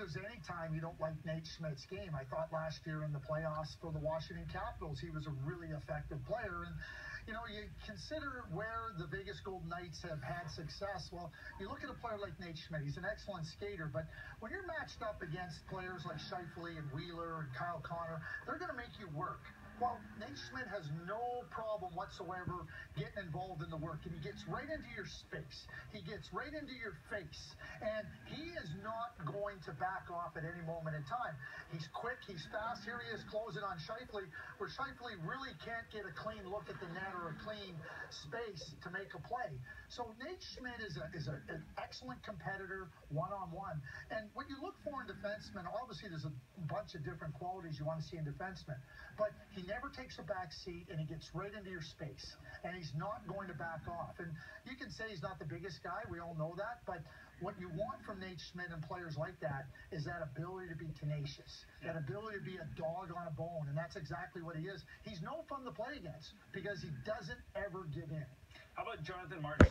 there's any time you don't like Nate Schmidt's game. I thought last year in the playoffs for the Washington Capitals, he was a really effective player. And, you know, you consider where the Vegas Golden Knights have had success. Well, you look at a player like Nate Schmidt, he's an excellent skater, but when you're matched up against players like Scheifele and Wheeler and Kyle Connor, they're going to make you work. Well, Nate Schmidt has no problem whatsoever getting involved in the work, and he gets right into your space. He gets right into your face, and he is not going to back off at any moment in time. He's quick, he's fast. Here he is closing on Scheifele, where Scheifele really can't get a clean look at the net or a clean space to make a play. So Nate Schmidt is, a, is a, an excellent competitor one-on-one. And what you look for in defensemen, obviously there's a bunch of different qualities you want to see in defensemen, but he never takes a back seat and he gets right into your space. And he's not going to back off. And you can say he's not the biggest guy. We all know that. But what you want from Nate Schmidt and players like that is that ability to be tenacious, that ability to be a dog on a bone. And that's exactly what he is. He's no fun to play against because he doesn't ever give in. How about Jonathan Marchessault?